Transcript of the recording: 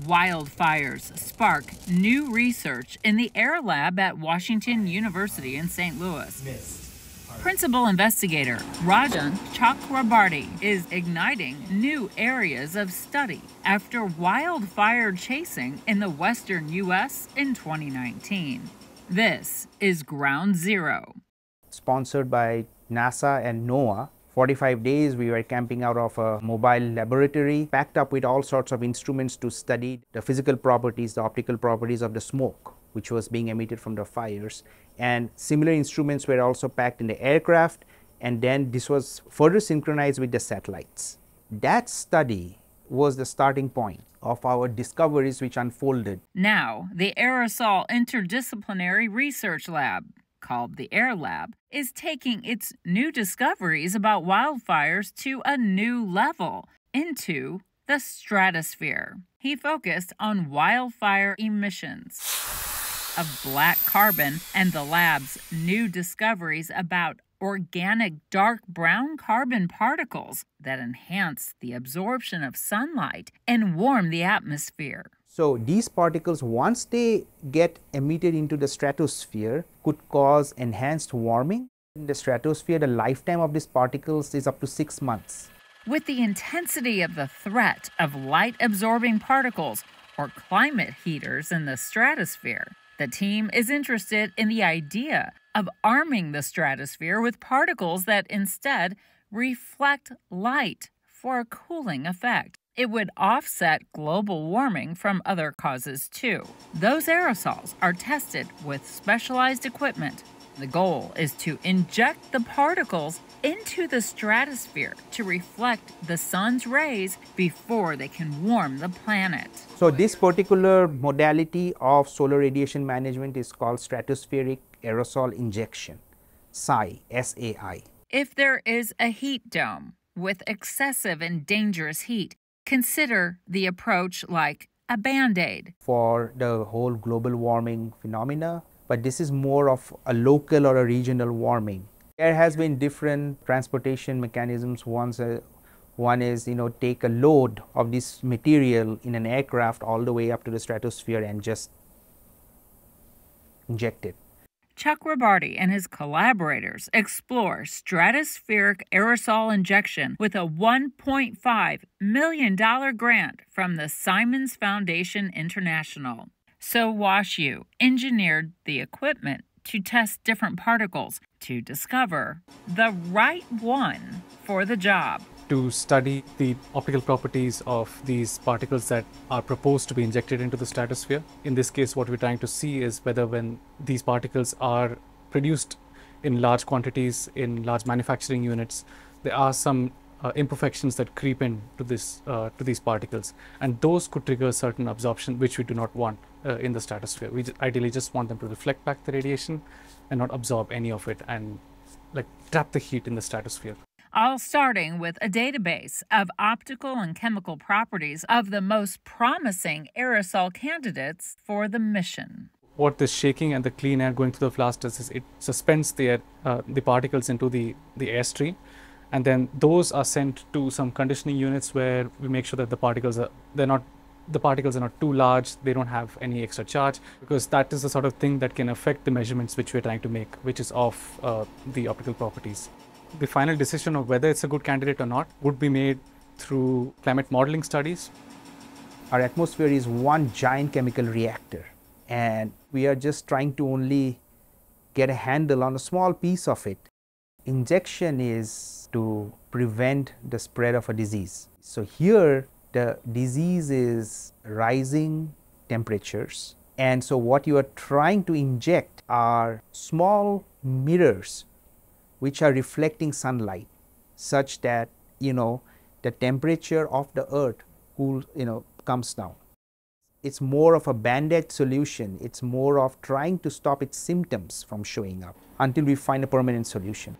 Wildfires spark new research in the Air Lab at Washington University in St. Louis. Principal investigator Rajan Chakrabarty is igniting new areas of study after wildfire chasing in the western U.S. in 2019. This is Ground Zero. Sponsored by NASA and NOAA, 45 days we were camping out of a mobile laboratory packed up with all sorts of instruments to study the physical properties, the optical properties of the smoke which was being emitted from the fires and similar instruments were also packed in the aircraft and then this was further synchronized with the satellites. That study was the starting point of our discoveries which unfolded. Now, the Aerosol Interdisciplinary Research Lab, called the Air Lab, is taking its new discoveries about wildfires to a new level into the stratosphere. He focused on wildfire emissions of black carbon and the lab's new discoveries about organic dark brown carbon particles that enhance the absorption of sunlight and warm the atmosphere. So, these particles, once they get emitted into the stratosphere, could cause enhanced warming. In the stratosphere, the lifetime of these particles is up to six months. With the intensity of the threat of light absorbing particles or climate heaters in the stratosphere, the team is interested in the idea of arming the stratosphere with particles that instead reflect light for a cooling effect. It would offset global warming from other causes too. Those aerosols are tested with specialized equipment. The goal is to inject the particles into the stratosphere to reflect the sun's rays before they can warm the planet. So, this particular modality of solar radiation management is called stratospheric aerosol injection, SAI, SAI. If there is a heat dome with excessive and dangerous heat, consider the approach like a band aid. For the whole global warming phenomena, but this is more of a local or a regional warming there has been different transportation mechanisms. Once uh, one is, you know, take a load of this material in an aircraft all the way up to the stratosphere and just inject it. Chakrabarty and his collaborators explore stratospheric aerosol injection with a $1.5 million grant from the Simons Foundation International. So WashU engineered the equipment to test different particles to discover the right one for the job. To study the optical properties of these particles that are proposed to be injected into the stratosphere. In this case, what we're trying to see is whether when these particles are produced in large quantities in large manufacturing units, there are some uh, imperfections that creep in to this uh, to these particles, and those could trigger certain absorption, which we do not want uh, in the stratosphere. We ideally just want them to reflect back the radiation and not absorb any of it and like trap the heat in the stratosphere. All starting with a database of optical and chemical properties of the most promising aerosol candidates for the mission. What this shaking and the clean air going through the flask does is it suspends the, uh, the particles into the, the airstream and then those are sent to some conditioning units where we make sure that the particles are they're not the particles are not too large they don't have any extra charge because that is the sort of thing that can affect the measurements which we're trying to make which is of uh, the optical properties the final decision of whether it's a good candidate or not would be made through climate modeling studies our atmosphere is one giant chemical reactor and we are just trying to only get a handle on a small piece of it injection is to prevent the spread of a disease. So, here the disease is rising temperatures and so what you are trying to inject are small mirrors which are reflecting sunlight such that you know the temperature of the earth cool you know comes down. It's more of a band-aid solution. It's more of trying to stop its symptoms from showing up until we find a permanent solution